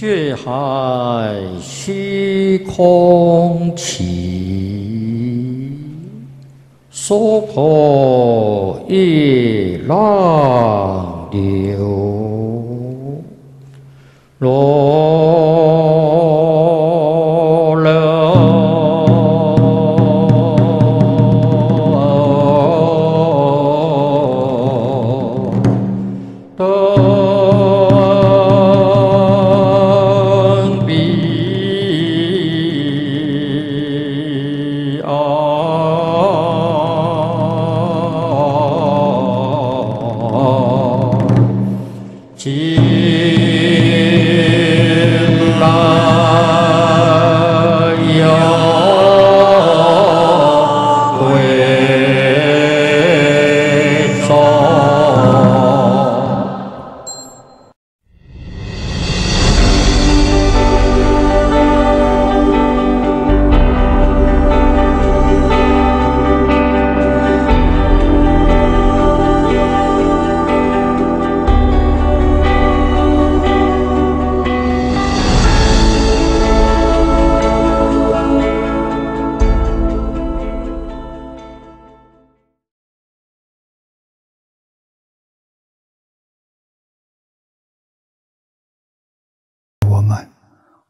血海虚空起，娑婆业浪流，罗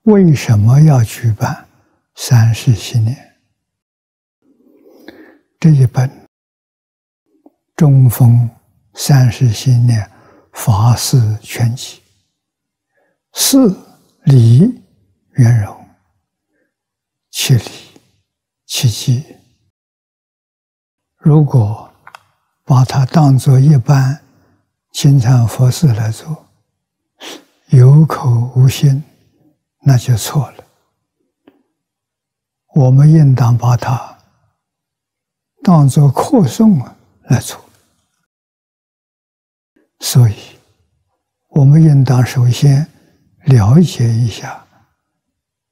为什么要举办三世新年？这一本《中风三世新年法事全集》，四礼圆融，七礼七机。如果把它当做一般经常佛事来做，有口无心，那就错了。我们应当把它当做课诵啊来做。所以，我们应当首先了解一下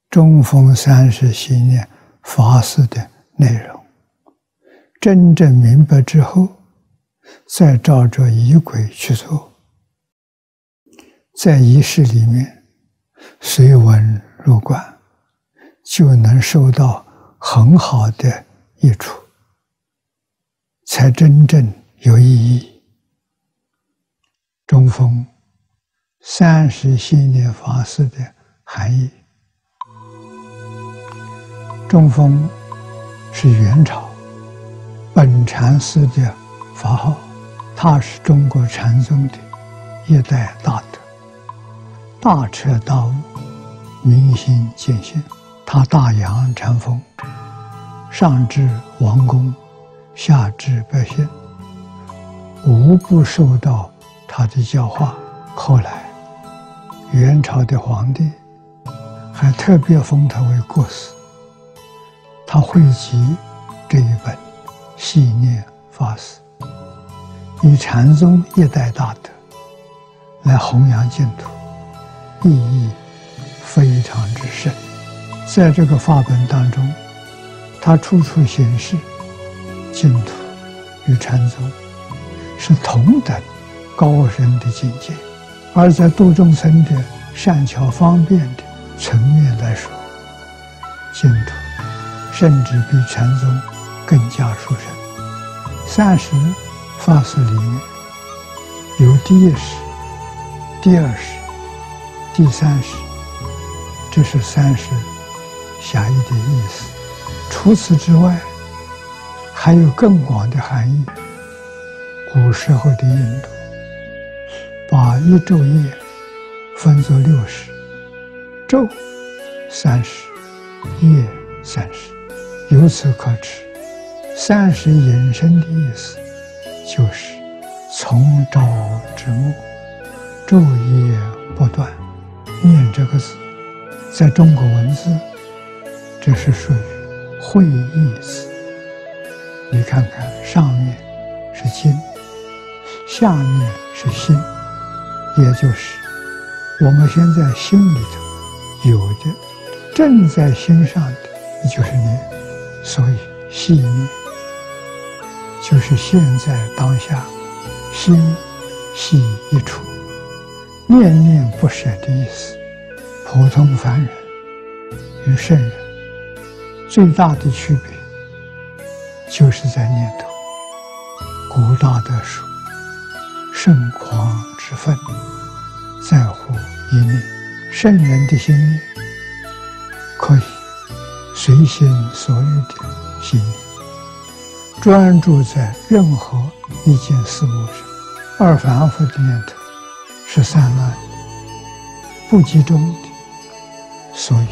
中风三世新年法师的内容，真正明白之后，再照着仪轨去做。在仪式里面随文入观，就能受到很好的益处，才真正有意义。中风三十新年法师的含义，中风是元朝本禅师的法号，他是中国禅宗的一代大德。大彻大悟，明心见性。他大扬禅风，上至王公，下至百姓，无不受到他的教化。后来，元朝的皇帝还特别封他为国师。他汇集这一本《系念法师》，以禅宗一代大德来弘扬净土。意义非常之深，在这个法本当中，它处处显示净土与禅宗是同等高深的境界，而在度众生的善巧方便的层面来说，净土甚至比禅宗更加殊胜。三十法师里面有第一世、第二世。第三十，这是三十狭义的意思。除此之外，还有更广的含义。古时候的印度把一昼夜分作六时，昼三十，夜三十。由此可知，三十引申的意思就是从朝至暮，昼夜不断。念这个字，在中国文字，这是属于会意字。你看看，上面是心，下面是心，也就是我们现在心里头有的，正在心上的，就是念。所以细念，就是现在当下心系一处。念念不舍的意思，普通凡人与圣人最大的区别，就是在念头。古大德说：“圣狂之分，在乎一念。”圣人的心念，可以随心所欲的心念，专注在任何一件事物上。而凡夫的念头是散乱的、不集中的，所以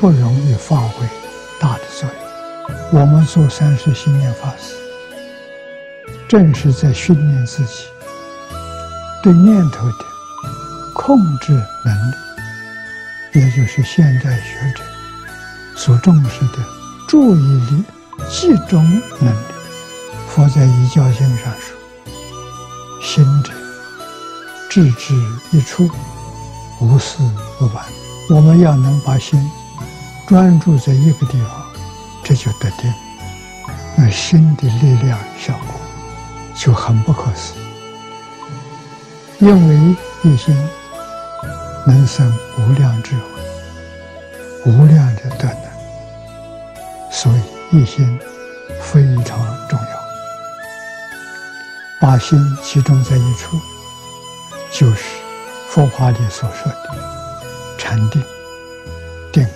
不容易发挥大的作用。我们做三世心念法师，正是在训练自己对念头的。控制能力，也就是现代学者所重视的注意力集中能力。佛在《一教经》上说：“心者，志之一处，无事不办。”我们要能把心专注在一个地方，这就得定。那心的力量效果就很不可思议，因为一心。能生无量智慧，无量的德能，所以一心非常重要。把心集中在一处，就是佛法里所说的禅定、定力。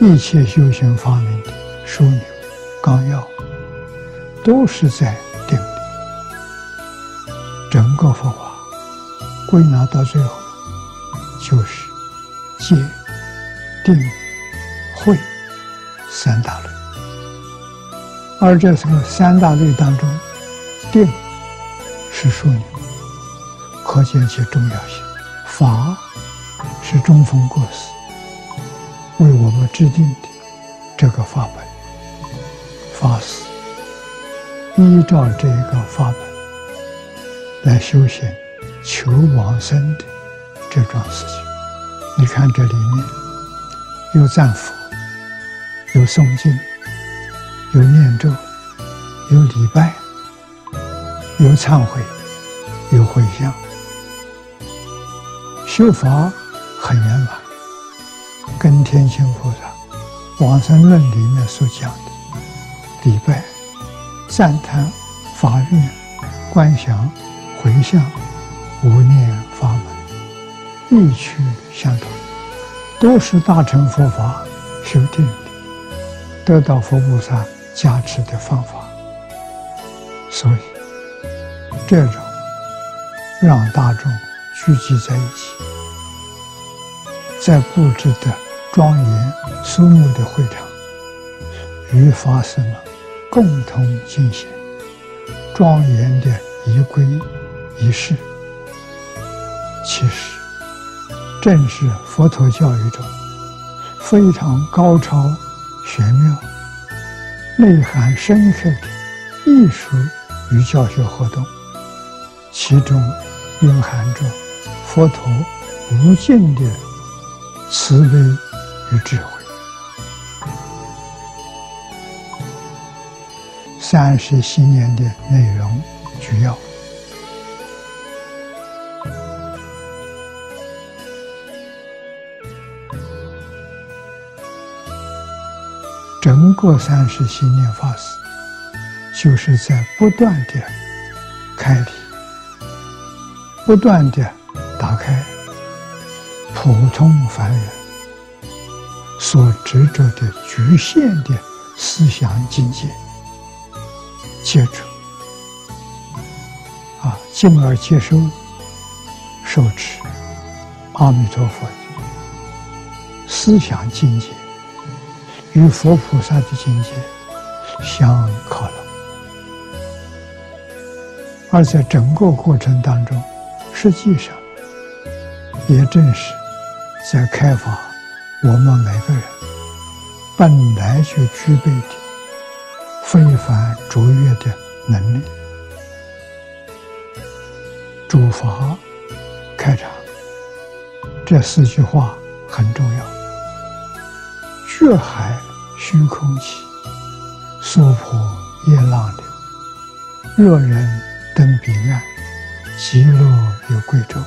一切修行方面的枢纽、纲要，都是在定力。整个佛法归纳到最后。就是戒、定、慧三大类，而这个三大类当中，定是枢纽，可见其重要性。法是中锋过死，为我们制定的这个法本，法师依照这个法本来修行求往生的。这桩事情，你看这里面有赞佛，有诵经，有念咒，有礼拜，有忏悔，有回向，修法很圆满，跟天亲菩萨《往生论》里面所讲的礼拜、赞叹、法愿、观想、回向、无念法门。异曲相同，都是大乘佛法修定的，得到佛菩萨加持的方法。所以，这种让大众聚集在一起，在布置的庄严肃穆的会场，与法师们共同进行庄严的仪规仪式，其实。正是佛陀教育中非常高超、玄妙、内涵深刻的艺术与教学活动，其中蕴含着佛陀无尽的慈悲与智慧。三十新年的内容主要。整个三世心念法师，就是在不断的开理，不断的打开普通凡人所执着的局限的思想境界，接触啊，进而接受受持阿弥陀佛思想境界。与佛菩萨的境界相靠拢，而在整个过程当中，实际上也正是在开发我们每个人本来就具备的非凡卓越的能力。诸法开场，这四句话很重要。血海虚空起，娑婆夜浪流。若人登彼岸，极乐有贵州。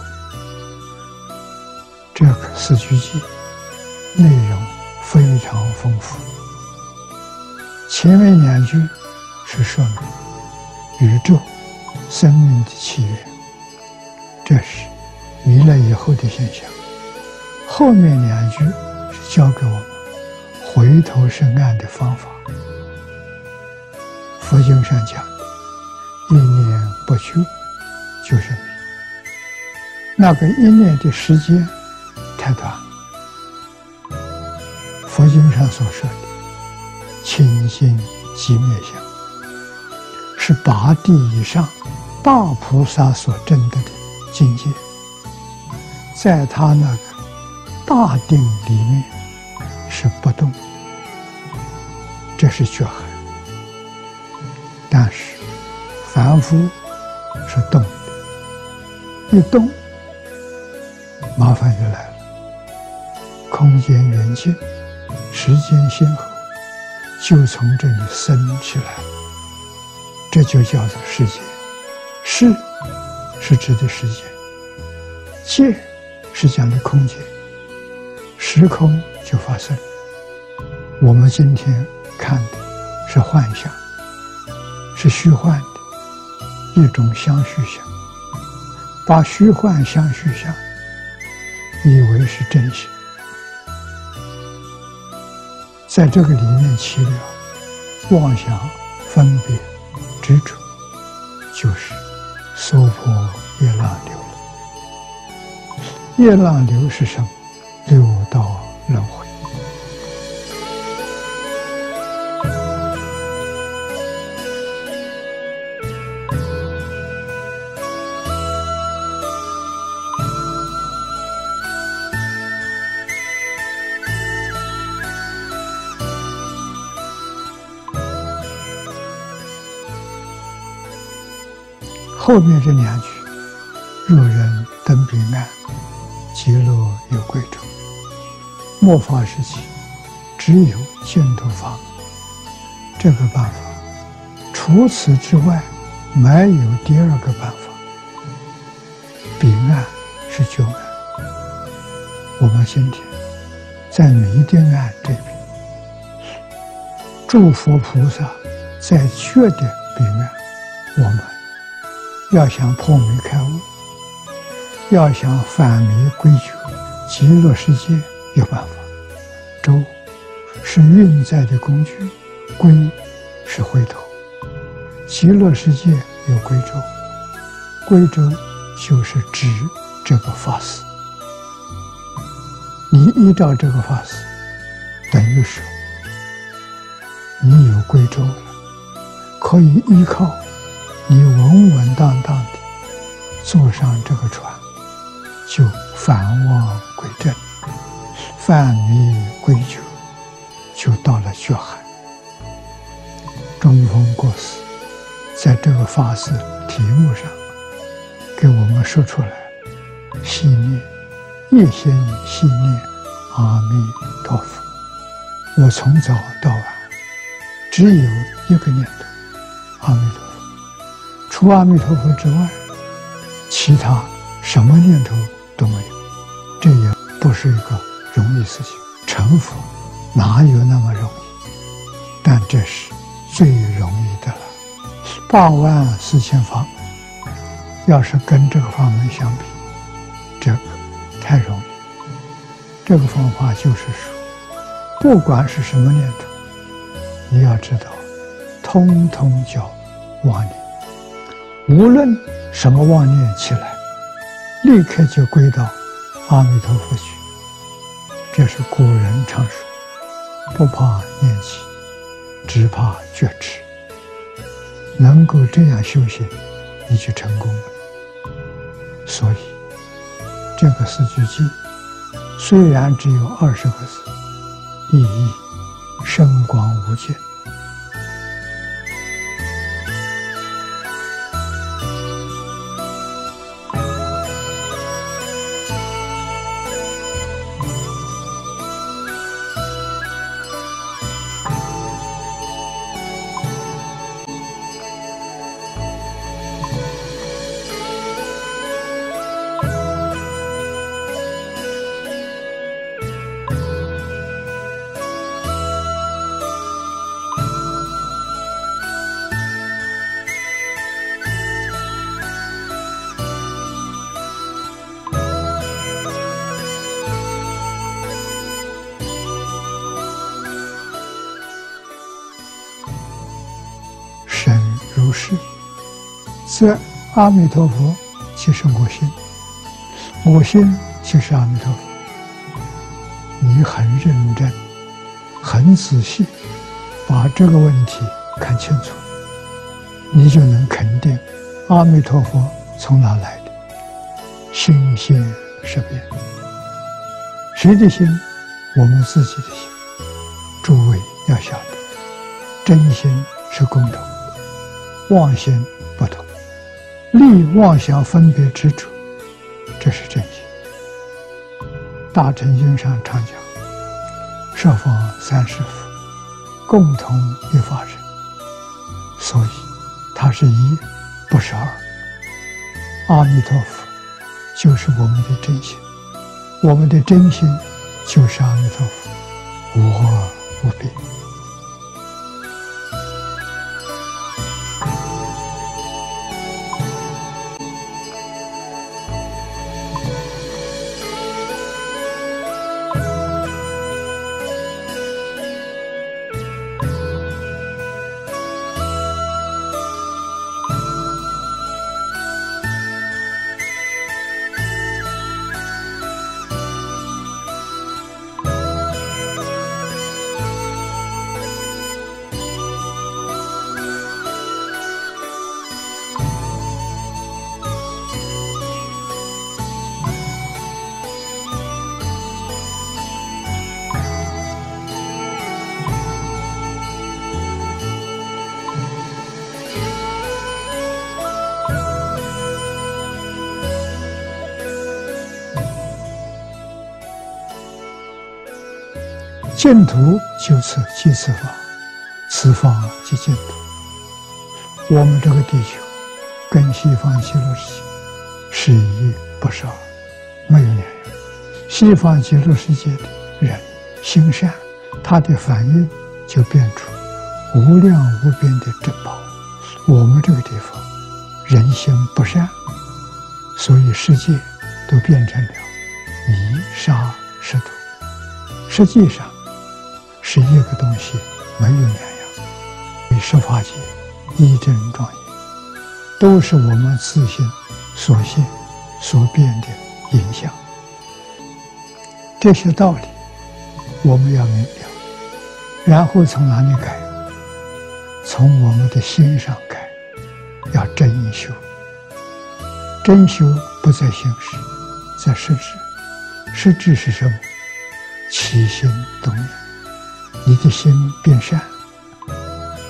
这个四句偈内容非常丰富。前面两句是说明宇宙生命的起源，这是弥勒以后的现象。后面两句是教给我们回头是岸的方法。佛经上讲的“一念不休”就是。那个一念的时间太短。佛经上所说的“清净寂灭相”，是八地以上大菩萨所证得的境界，在他那个大定里面是不动，这是觉海。但是凡夫是动的，一动。麻烦就来了，空间远近、时间先后，就从这里生起来。这就叫做时间。是是指的时间，界是讲的空间，时空就发生。我们今天看的是幻象，是虚幻的一种相续相，把虚幻相续相。以为是真实，在这个里面起了妄想、分别、执着，就是娑婆夜浪流了。业浪流是什么？六后面这两句：“若人登彼岸，极乐有贵州。”末法时期，只有净土法。这个办法，除此之外，没有第二个办法。彼岸是旧岸，我们今天在弥定岸这边，诸佛菩萨在觉的彼岸，我们。要想破迷开悟，要想返迷归觉，极乐世界有办法。周是运载的工具，归是回头。极乐世界有归舟，归舟就是指这个法师。你依照这个法师，等于是你有归舟了，可以依靠。稳稳当当的坐上这个船，就返望归正，返迷归觉，就到了觉海。中峰过世在这个法事题目上给我们说出来：信念，一心信念阿弥陀佛。我从早到晚只有一个念头：阿弥陀佛。除阿弥陀佛之外，其他什么念头都没有，这也不是一个容易事情。成佛哪有那么容易？但这是最容易的了。八万四千法门，要是跟这个法门相比，这个太容易。这个方法就是说，不管是什么念头，你要知道，通通叫妄念。无论什么妄念起来，立刻就归到阿弥陀佛去。这是古人常说：“不怕念起，只怕觉迟。”能够这样修行，你就成功了。所以，这个四句偈虽然只有二十个字，意义深广无尽。这阿弥陀佛就是我心，我心就是阿弥陀佛。你很认真、很仔细，把这个问题看清楚，你就能肯定阿弥陀佛从哪来的，心心识变。谁的心？我们自己的心。诸位要晓得，真心是共同，妄心。利妄想分别之处，这是真心。大乘经上常讲：“十方三世佛，共同一法身。”所以，它是一，不是二。阿弥陀佛就是我们的真心。我们的真心就是阿弥陀佛，无二无别。净土就此即此法，此法即净土。我们这个地球跟西方极乐世界是一不是二，没有两样。西方极乐世界的人心善，他的反应就变出无量无边的珍宝。我们这个地方人心不善，所以世界都变成了泥沙石土。实际上。是一个东西，没有两样。与十法界一真庄严，都是我们自心所现所变的影响。这些道理我们要明了，然后从哪里改？从我们的心上改，要真修。真修不在形式，在实质。实质是什么？起心动念。你的心变善，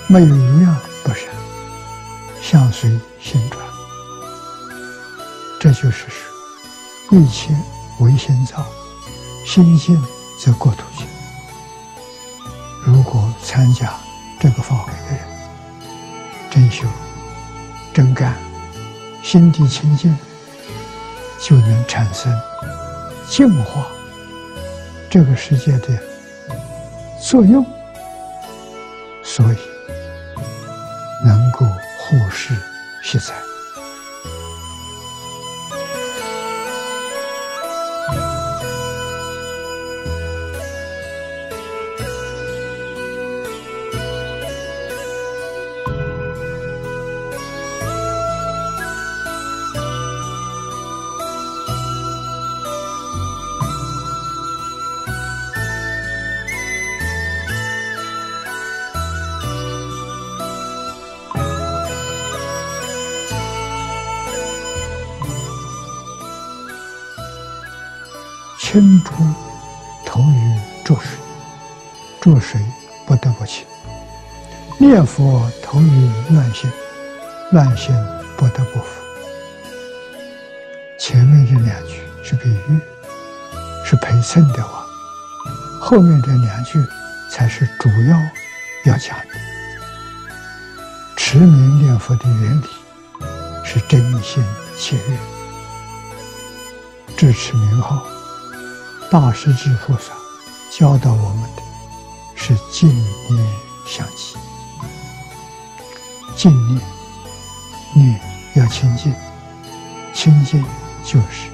没有一样不善，相随心转。这就是说，一切唯心造，心净则国土净。如果参加这个法会的人，真修、真干，心地清净，就能产生净化这个世界的。作用，所以能够护世惜财。清除投于注水，注水不得不清；念佛投于乱心，乱心不得不服。前面这两句是比喻，是陪衬的话，后面这两句才是主要要讲的。持名念佛的原理是真心切愿，支持名号。大师之菩萨教导我们的是净念相继，净念念要清净，清净就是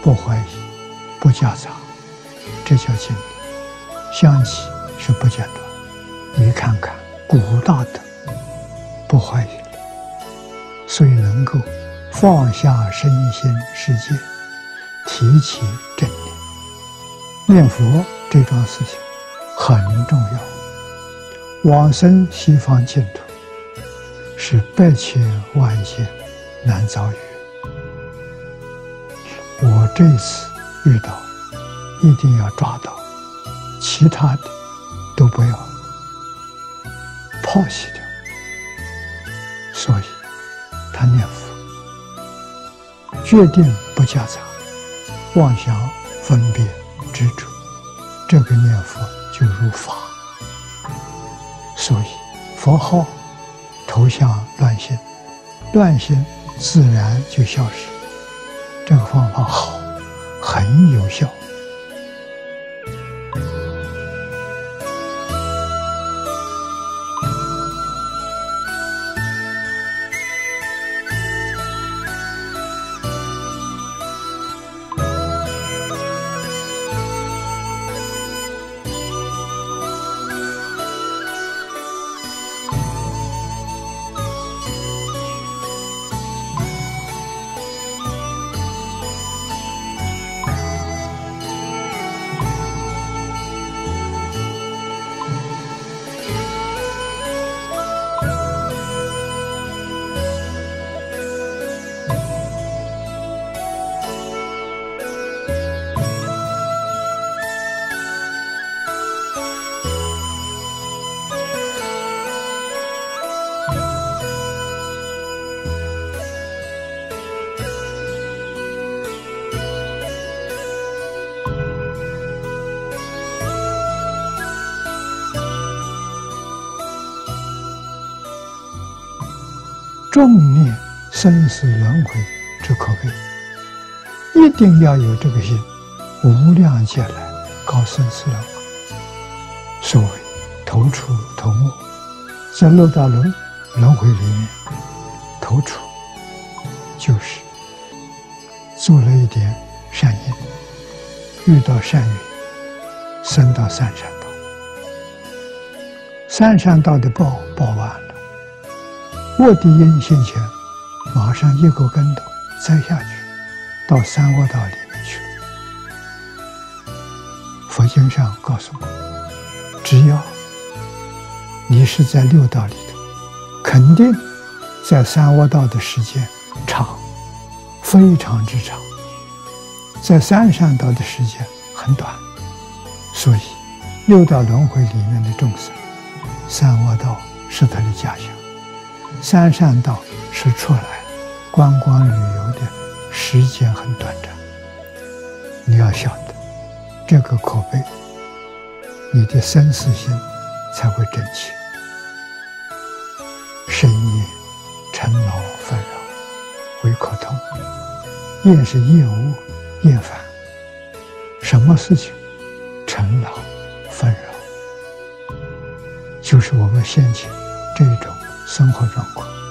不怀疑、不夹杂，这叫净念。相继是不间断。你看看古大的不怀疑，所以能够放下身心世界，提起正念。佛这桩事情很重要。往生西方净土是百千万劫难遭遇。我这次遇到，一定要抓到，其他的都不要抛弃掉。所以，他念佛，决定不夹杂妄想、分别、执着，这个念佛就如法。所以，佛号头像断心，断心自然就消失。这个方法好，很有效。重念生死轮回之可悲，一定要有这个心。无量劫来告生死轮回，所谓头出头没，在六道轮轮回里面，投出就是做了一点善因，遇到善缘，升到三善道，三善道的报报完了。卧地因现前，马上一个跟头栽下去，到三恶道里面去了。佛经上告诉我，只要你是在六道里头，肯定在三恶道的时间长，非常之长；在三善道的时间很短。所以，六道轮回里面的众生，三恶道是他的家乡。三善道是出来观光旅游的时间很短暂，你要晓得这个可悲，你的生死心才会真切。深夜尘劳纷扰，为可痛；夜是厌恶、厌烦，什么事情尘劳纷扰，就是我们先前这种。生活状况。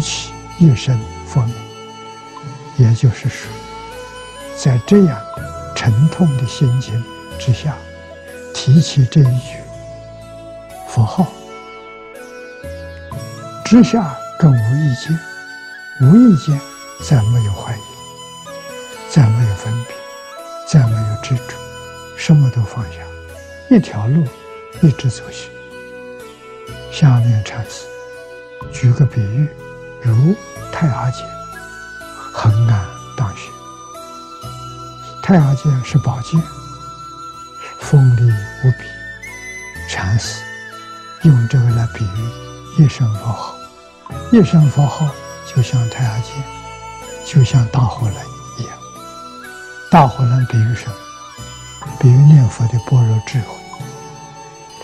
起一身佛名，也就是说，在这样沉痛的心情之下，提起这一句佛号，之下更无意见，无意间再没有怀疑，再没有分别，再没有执着，什么都放下，一条路一直走去。下面禅师。举个比喻，如太阿剑，横安当学。太阿剑是宝剑，锋利无比。禅师用这个来比喻一声佛号，一声佛号就像太阿剑，就像大火轮一样。大火轮比喻什么？比喻念佛的般若智慧。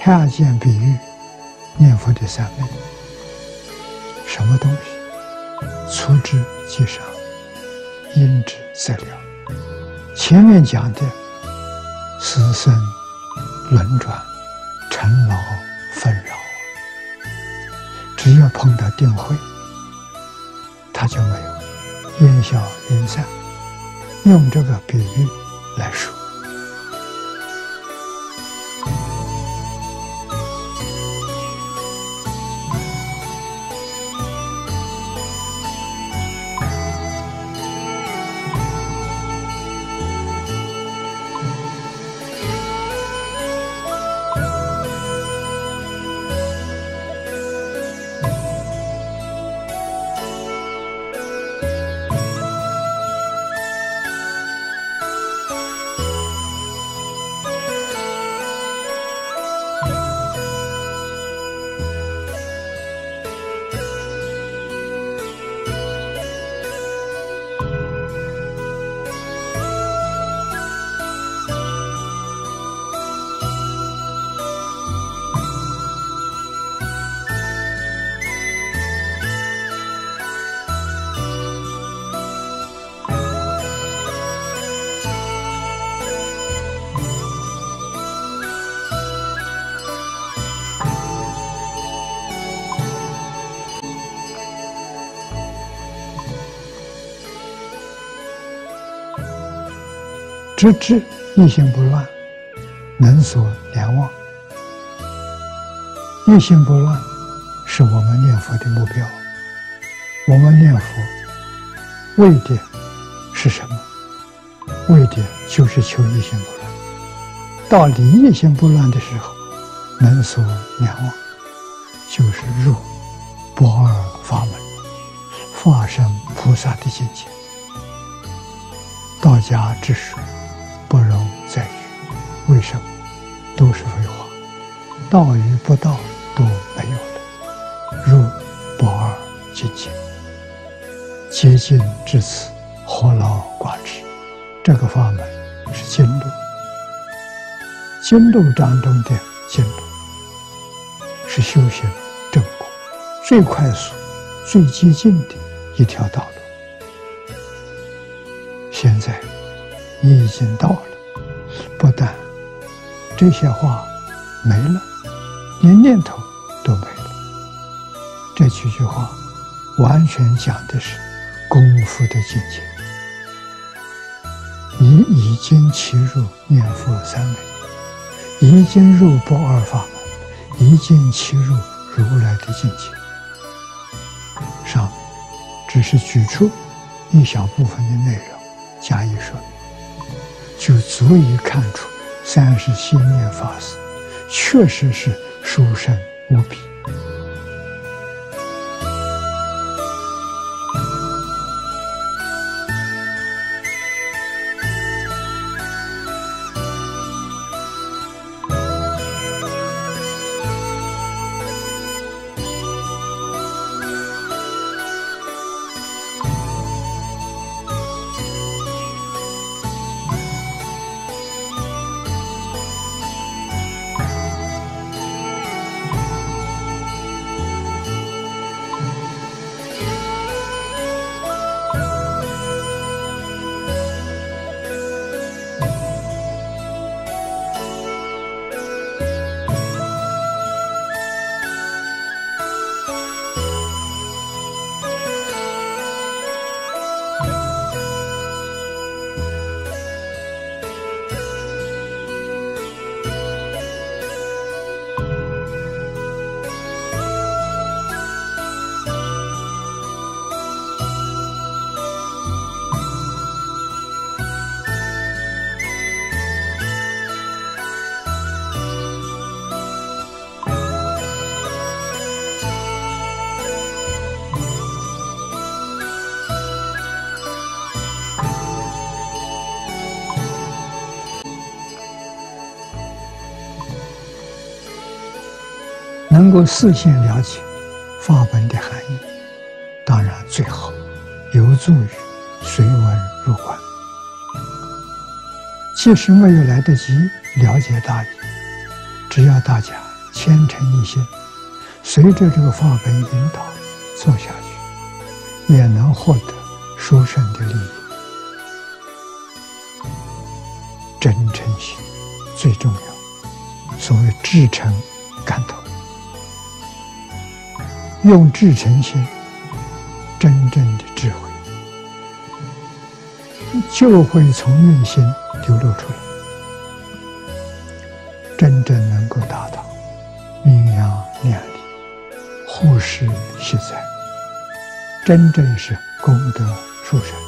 太阿剑比喻念佛的三昧。什么东西？粗之即上，因之则了。前面讲的死生轮转。尘劳纷扰，只要碰到定慧，他就没有烟消云散。用这个比喻来说。直至一心不乱，能所两忘。一心不乱是我们念佛的目标。我们念佛为的是什么？为的就是求一心不乱。到离一心不乱的时候，能所两忘，就是入不二法门，化身菩萨的境界。道家之说。为什么？都是废话，道与不道都没有了。入不二境界，接近至此，何劳挂齿？这个法门是经路，经路当中的经路，是修行正果最快速、最接近的一条道路。现在。你已经到了，不但这些话没了，连念头都没了。这几句话完全讲的是功夫的境界。你已经切入念佛三昧，已经入不二法门，已经切入如来的境界。上只是举出一小部分的内容加以说明。就足以看出三十七念法师确实是殊胜无比。够事先了解法本的含义，当然最好，有助于随文入观。即使没有来得及了解大意，只要大家虔诚一心，随着这个法本引导做下去，也能获得殊胜的利益。真诚心最重要，所谓至诚用至诚心，真正的智慧就会从内心。流露出来，真正能够达到明扬量丽、护世喜在，真正是功德殊胜。